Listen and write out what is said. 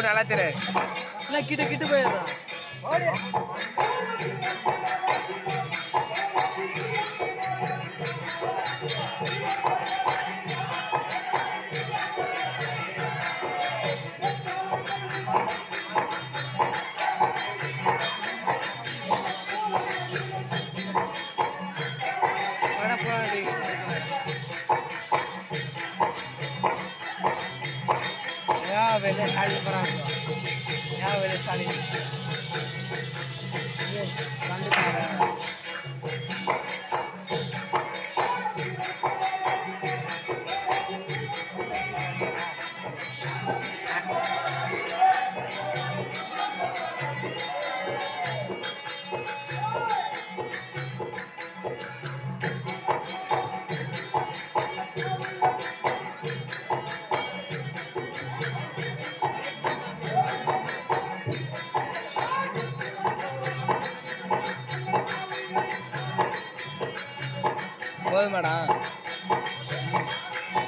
நல்லா தெரியாது. இல்லை கிட்ட கிட்ட போயிடுறான் Deja verle al brazo. Deja verle salir. Bien. போதுமாடா